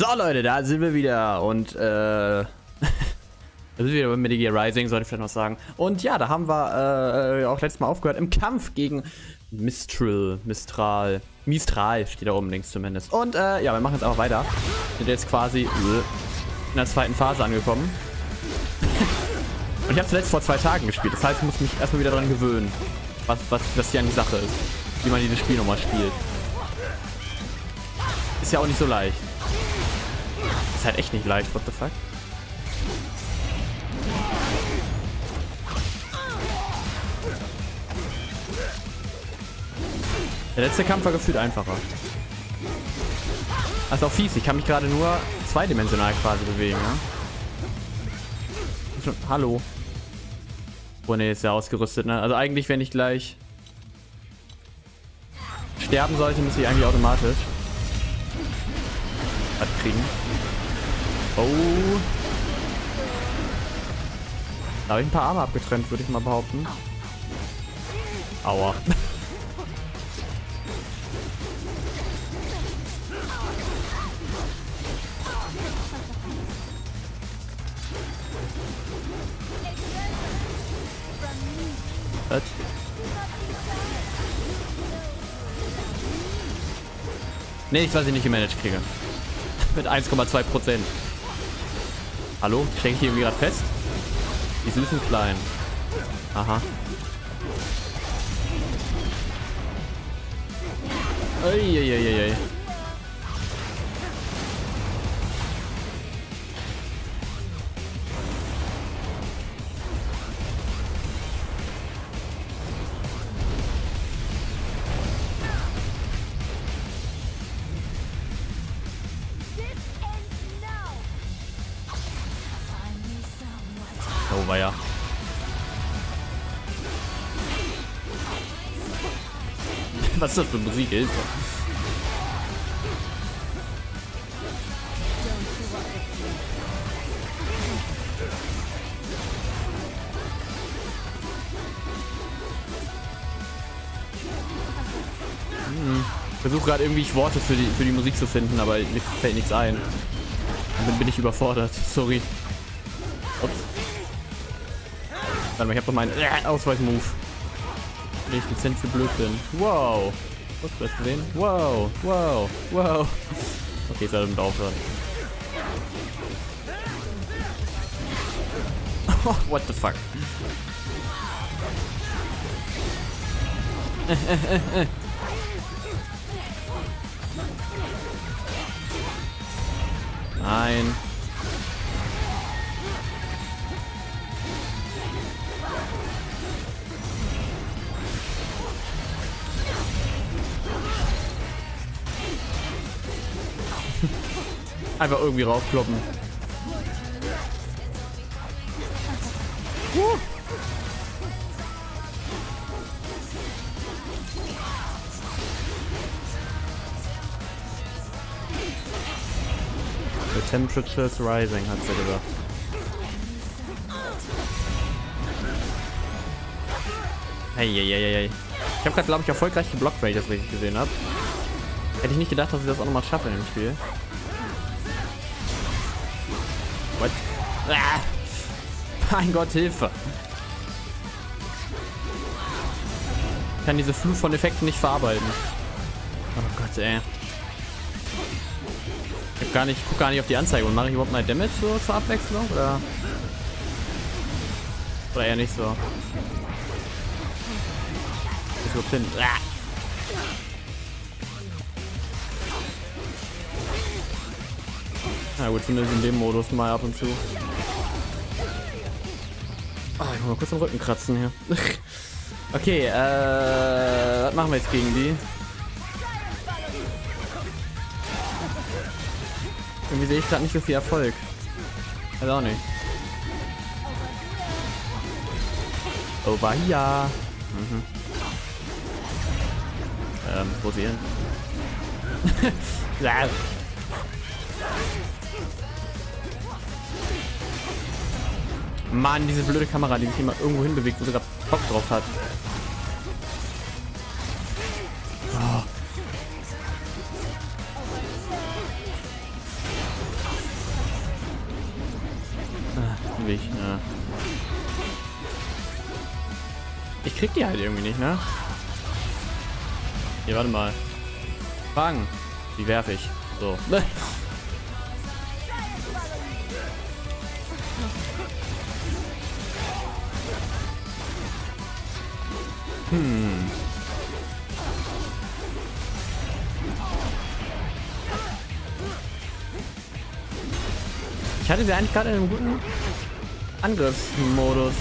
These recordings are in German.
So Leute, da sind wir wieder und äh, da sind wir wieder mit Metal Rising, sollte ich vielleicht noch sagen. Und ja, da haben wir äh, auch letztes Mal aufgehört im Kampf gegen Mistral, Mistral, Mistral steht da oben links zumindest. Und äh, ja, wir machen jetzt einfach weiter. Sind jetzt quasi in der zweiten Phase angekommen. und ich habe zuletzt vor zwei Tagen gespielt, das heißt, ich muss mich erstmal wieder daran gewöhnen, was, was, was hier an die Sache ist. Wie man dieses Spiel nochmal spielt. Ist ja auch nicht so leicht. Ist halt echt nicht leicht, what the fuck? Der letzte Kampf war gefühlt einfacher. Ist auch fies, ich kann mich gerade nur zweidimensional quasi bewegen, ne? Hallo. Oh ne, ist ja ausgerüstet, ne? Also eigentlich, wenn ich gleich sterben sollte, müsste ich eigentlich automatisch was kriegen. Oh. Da habe ich ein paar Arme abgetrennt, würde ich mal behaupten. Aua. Was? Nee, ich weiß ich nicht gemanagt kriege. Mit 1,2 Prozent. Hallo? Stecke ich hier irgendwie gerade fest? Die süßen Kleinen. Aha. Uiuiuiui. Oh, ja. Was ist das für Musik? Hilfe. Hm. Versuche gerade irgendwie Worte für die, für die Musik zu finden, aber mir fällt nichts ein. Damit bin ich überfordert. Sorry. Warte mal, ich habe doch meinen äh, Ausweichmove. Den ich dezent für bin. Wow. Was du gesehen? Wow, wow, wow. Okay, jetzt hat er aufhören. Oh, what the fuck? Nein. Einfach irgendwie raufkloppen. Uh. The temperature's rising, hat sie gesagt. Hey, hey, hey, hey. Ich habe gerade, glaube ich, erfolgreich geblockt, wenn ich das richtig gesehen habe. Hätte ich nicht gedacht, dass ich das auch nochmal schaffe in dem Spiel. Ah! Mein Gott, Hilfe! Ich kann diese Flut von Effekten nicht verarbeiten. Oh Gott, ey. Ich hab gar nicht, guck gar nicht auf die Anzeige und mache ich überhaupt mal Damage so zur Abwechslung oder? Oder eher nicht so? Ist überhaupt hin. Ah! Na gut, zumindest in dem Modus mal ab und zu. Ah, ich muss mal kurz am Rücken kratzen hier. okay, äh, was machen wir jetzt gegen die? Irgendwie sehe ich gerade nicht so viel Erfolg. Also auch nicht. Oh, ja. Mhm. Ähm, wo sie hin? Mann, diese blöde Kamera, die sich immer irgendwo hinbewegt, wo sie gerade Bock drauf hat. Ah. Ah, ich krieg die halt irgendwie nicht, ne? Hier, warte mal. Fragen. Die werfe ich. So. Hm. Ich hatte sie eigentlich gerade in einem guten Angriffsmodus.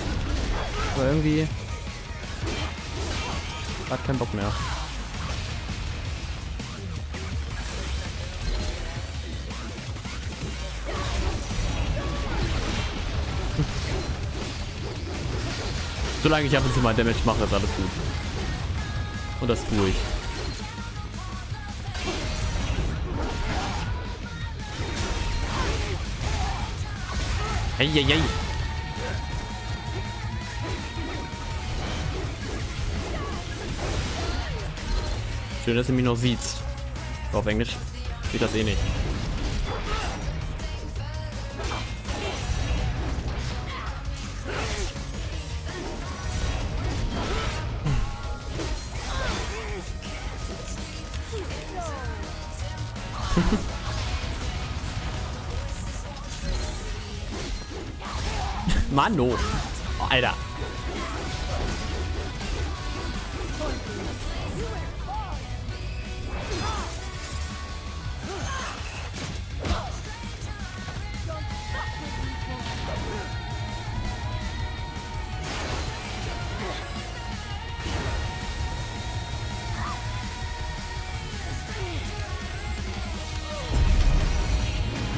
Aber irgendwie hat keinen Bock mehr. Solange ich ab und zu mal Damage mache, ist alles gut. Und das tue ich. Hey, hey, hey. Schön, dass du mich noch sieht. Auf Englisch sieht das eh nicht. Mano. Oh, Alter.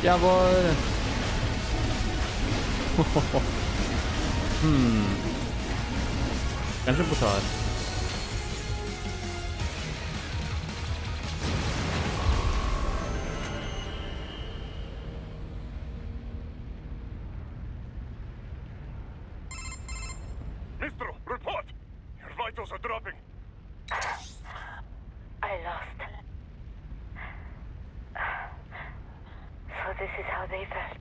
Jawohl. hm. Ganz schön brutal. Mister, report! Your vitals are dropping. I lost. So this is how they felt.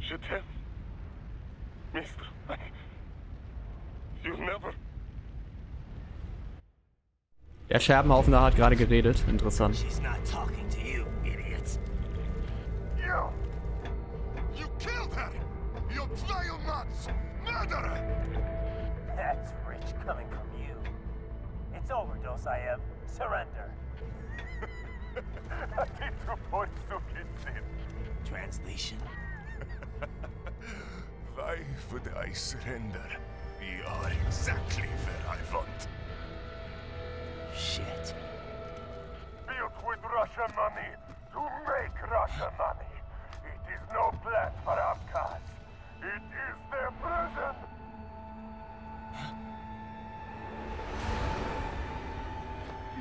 Shetem? Mister, I... You never... Der Scherbenhaufen hat gerade geredet. Interessant. She's not talking surrender? We are exactly where I want. Shit. Built with Russian money to make Russian money. It is no plan for Abkhaz. It is their prison.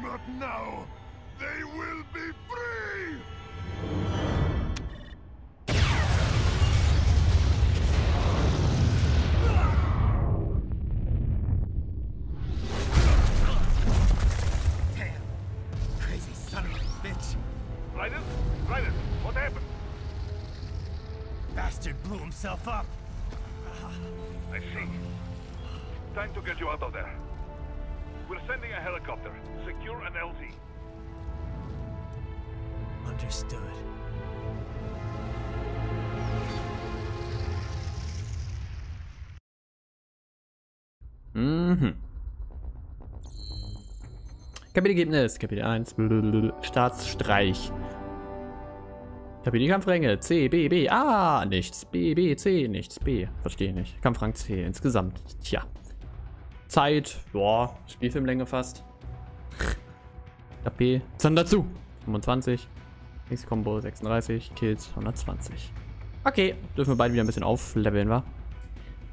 But now, they will be free! Time to get you out of there. We're sending a helicopter. Secure an LZ. Understood. Mhm. Kapitelergebnis, Kapitel 1, blablabla, Staatsstreich. Kapitelkampfränge, C, B, B, A, nichts, B, B, C, nichts, B, verstehe nicht. Kampfrang C, insgesamt, tja. Zeit, ja, Spielfilmlänge fast. KP, dann dazu, 25. Nächste Combo 36, Kills 120. Okay, dürfen wir beide wieder ein bisschen aufleveln, wa?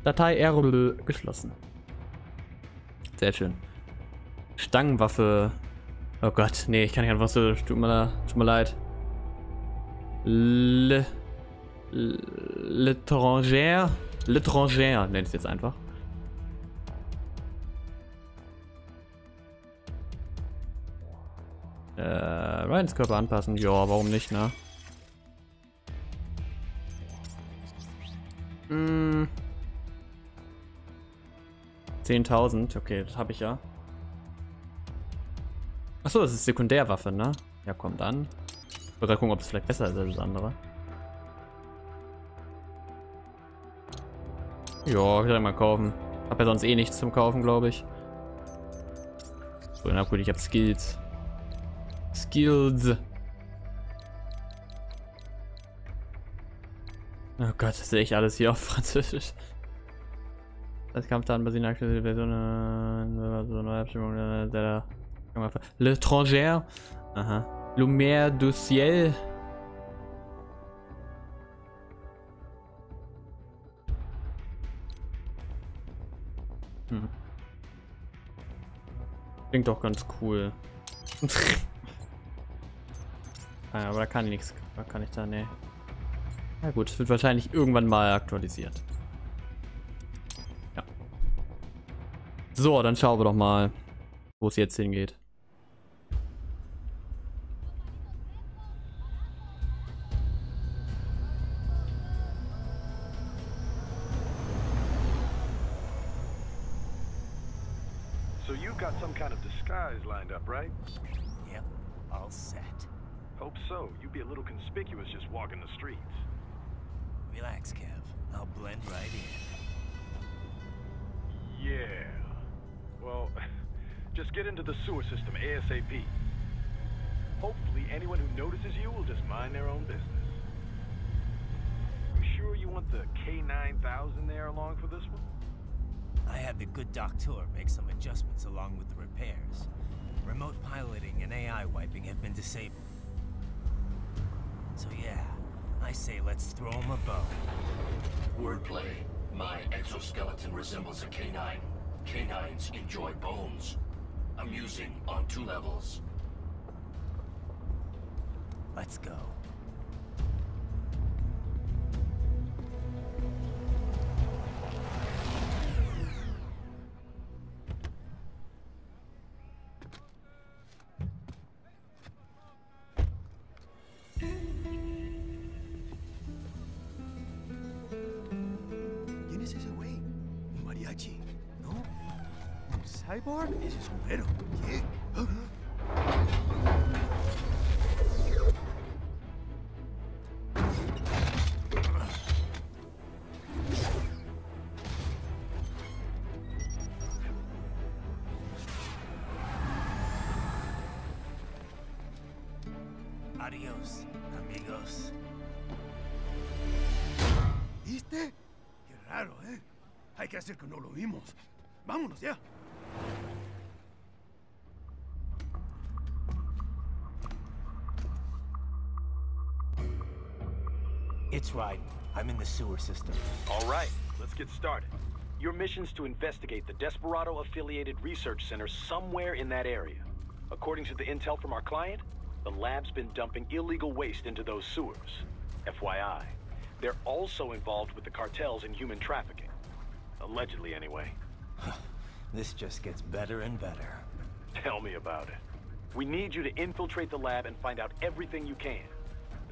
Datei R geschlossen. Sehr schön. Stangenwaffe. Oh Gott, nee, ich kann nicht einfach so. Tut mir, tut mir leid. Le. L'étranger. L'étranger nenne ich es jetzt einfach. Äh, Ryans Körper anpassen. Ja, warum nicht, ne? Hm. 10.000, okay, das habe ich ja. Achso, das ist Sekundärwaffe, ne? Ja, kommt an. Ich wollte gucken, ob es vielleicht besser ist als das andere. Ja, ich mal kaufen. Hab ja sonst eh nichts zum Kaufen, glaube ich. So, na gut, ich habe Skills. Skills. Oh Gott, das sehe ich alles hier auf Französisch. Das Kampfdaten basieren aktuelle Version, äh, so neue Abstimmung äh, der L'étranger. Aha. Lumière du ciel. Hm. Klingt doch ganz cool. ah, aber da kann ich nichts. Da kann ich da, ne. Na gut, es wird wahrscheinlich irgendwann mal aktualisiert. Ja. So, dann schauen wir doch mal, wo es jetzt hingeht. Be a little conspicuous just walking the streets. Relax, Kev. I'll blend right in. Yeah. Well, just get into the sewer system ASAP. Hopefully anyone who notices you will just mind their own business. You sure you want the K9000 there along for this one? I had the good doctor make some adjustments along with the repairs. Remote piloting and AI wiping have been disabled. So yeah, I say let's throw him a bone. Wordplay. My exoskeleton resembles a canine. Canines enjoy bones. Amusing on two levels. Let's go. Cyborg? Ese güero. ¿Qué? Adios, amigos. ¿Viste? Qué raro, ¿eh? Hay que hacer que no lo vimos. Vámonos ya. It's right. I'm in the sewer system. All right, let's get started. Your mission's to investigate the Desperado-affiliated research center somewhere in that area. According to the intel from our client, the lab's been dumping illegal waste into those sewers. FYI, they're also involved with the cartels in human trafficking. Allegedly, anyway. This just gets better and better. Tell me about it. We need you to infiltrate the lab and find out everything you can.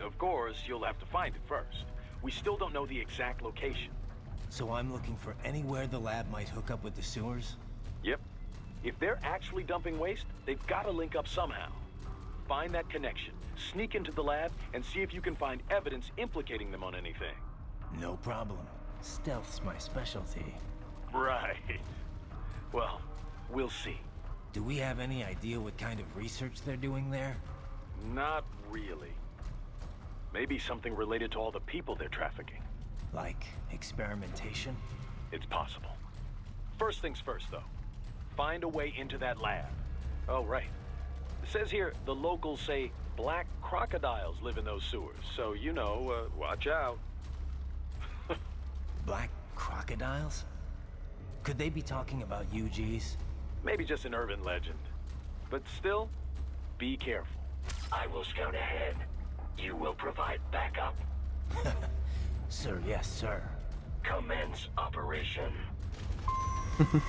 Of course, you'll have to find it first. We still don't know the exact location. So I'm looking for anywhere the lab might hook up with the sewers? Yep. If they're actually dumping waste, they've got to link up somehow. Find that connection, sneak into the lab, and see if you can find evidence implicating them on anything. No problem. Stealth's my specialty. Right. Well, we'll see. Do we have any idea what kind of research they're doing there? Not really. Maybe something related to all the people they're trafficking. Like experimentation? It's possible. First things first, though. Find a way into that lab. Oh, right. It says here the locals say black crocodiles live in those sewers, so you know, uh, watch out. Black crocodiles? Could they be talking about UGs? Maybe just an urban legend. But still, be careful. I will scout ahead. You will provide backup. Sir, yes, sir. Commence operation.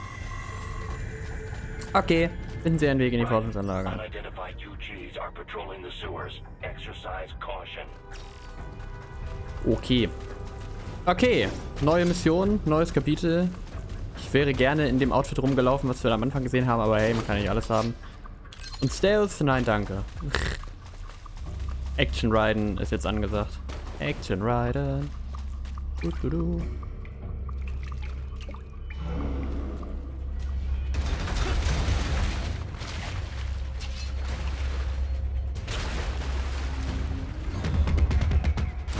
Okay, finden Sie einen Weg in die Forschungsanlage. Unidentified UGs are patrolling the sewers. Exercise caution. Okay. Okay, neue Mission, neues Kapitel. Ich wäre gerne in dem Outfit rumgelaufen, was wir am Anfang gesehen haben, aber hey, man kann nicht alles haben. Und Stealth? Nein, danke. Action Riden ist jetzt angesagt. Action Riden. Du, du, du.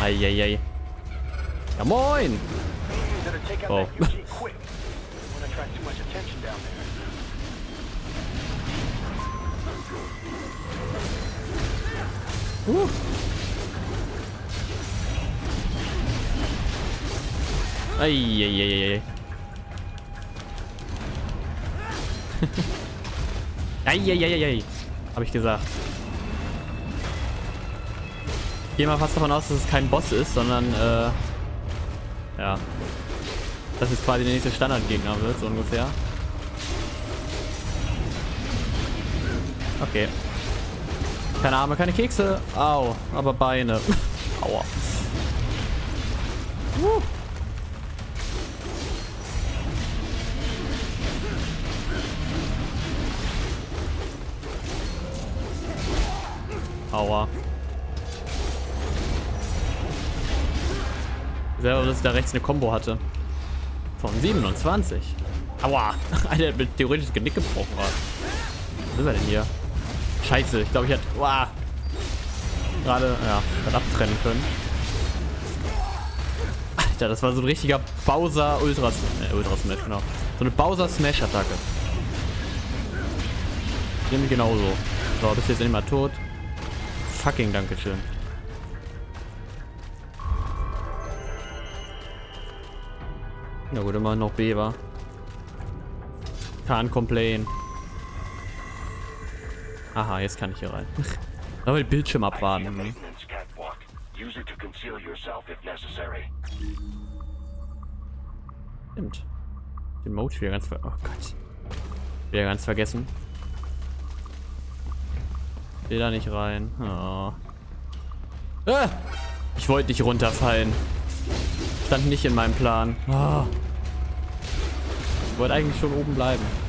Eieiei. Ja moin! Oh. Uh. Eieiei. Eieiei. Hab ich gesagt. Ich gehe mal fast davon aus, dass es kein Boss ist, sondern, äh, ja. Das ist quasi der nächste Standardgegner wird, so ungefähr. Okay. Keine Arme, keine Kekse. Au, aber Beine. Aua. Uh. Aua. Selber, dass ich da rechts eine Combo hatte. Von 27. Aua. Alter, hat mir theoretisch das Genick gebrochen. Was sind wir denn hier? Scheiße, ich glaube, ich hätte wow, gerade ja, grad abtrennen können. Alter, das war so ein richtiger Bowser Ultra, äh, Ultra Smash, genau. So eine Bowser Smash Attacke. Nämlich genauso. So, bist jetzt endlich mal tot. Fucking Dankeschön. Na gut, immer noch B war. Can't complain. Aha, jetzt kann ich hier rein. Aber den Bildschirm abwarten. Stimmt. Den Mode wieder ganz ver... Oh Gott. Wieder ganz vergessen. Will da nicht rein. Oh. Ah! Ich wollte nicht runterfallen. Stand nicht in meinem Plan. Ah. Ich wollte eigentlich schon oben bleiben.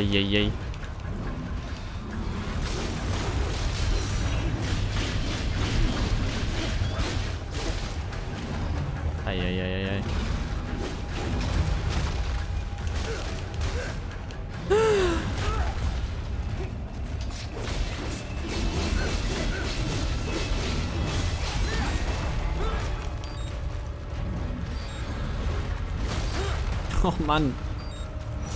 Eieiei. Eieiei. Oh Mann.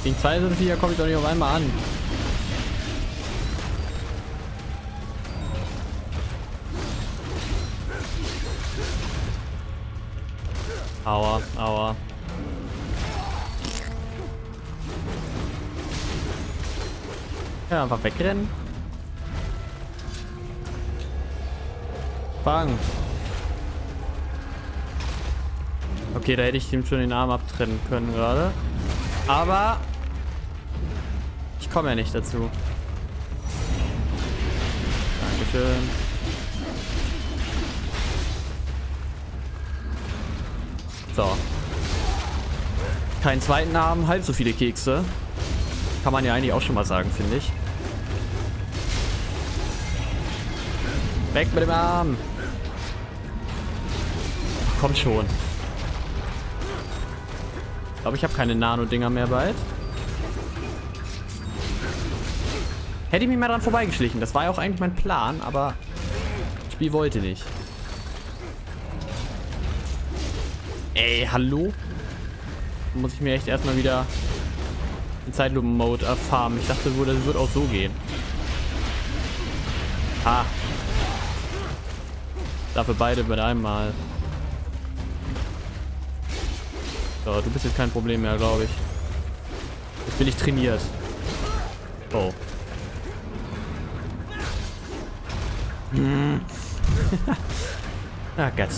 Gegen zwei so Viecher komme ich doch nicht auf einmal an. Aua, aua. Ja, einfach wegrennen. Bang. Okay, da hätte ich ihm schon den Arm abtrennen können gerade. Aber komme ja nicht dazu. Dankeschön. So. Keinen zweiten Arm, halb so viele Kekse. Kann man ja eigentlich auch schon mal sagen, finde ich. Weg mit dem Arm. Kommt schon. Ich glaube, ich habe keine Nano-Dinger mehr bald. Hätte ich mich mal dran vorbeigeschlichen. Das war ja auch eigentlich mein Plan, aber das Spiel wollte nicht. Ey, hallo? Muss ich mir echt erstmal wieder den Zeitlupen-Mode erfarmen. Ich dachte, das wird auch so gehen. Ha. Dafür beide mit einmal. So, du bist jetzt kein Problem mehr, glaube ich. Jetzt bin ich trainiert. Oh. Hm. ah Gott.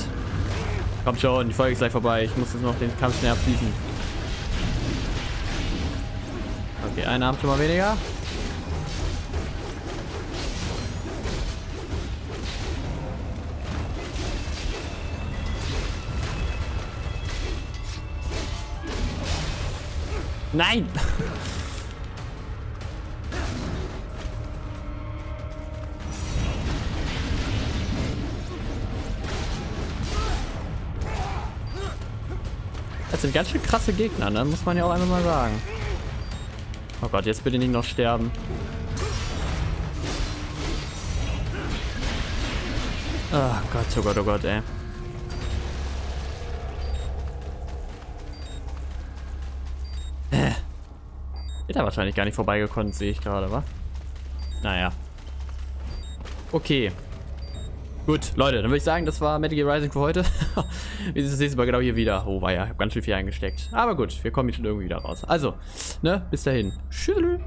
Kommt schon, die Folge ist gleich vorbei. Ich muss jetzt noch den Kampf schnell abschließen. Okay, einen Arm schon mal weniger. Nein! Das sind ganz schön krasse Gegner, ne? Muss man ja auch einfach mal sagen. Oh Gott, jetzt bitte nicht noch sterben. Oh Gott, oh Gott, oh Gott, ey. Äh. Hätte er wahrscheinlich gar nicht vorbeigekommen, sehe ich gerade, wa? Naja. Okay. Gut, Leute, dann würde ich sagen, das war Metal Gear Rising für heute. wir sehen uns das nächste Mal genau hier wieder. Oh, war ja, ich habe ganz schön viel eingesteckt. Aber gut, wir kommen hier schon irgendwie wieder raus. Also, ne, bis dahin. Tschüss.